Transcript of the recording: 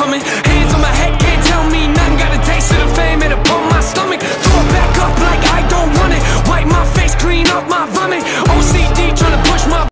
coming. Hands on my head, can't tell me nothing. Got a taste of the fame, it'll my stomach. Throw it back up like I don't want it. Wipe my face, clean up my vomit.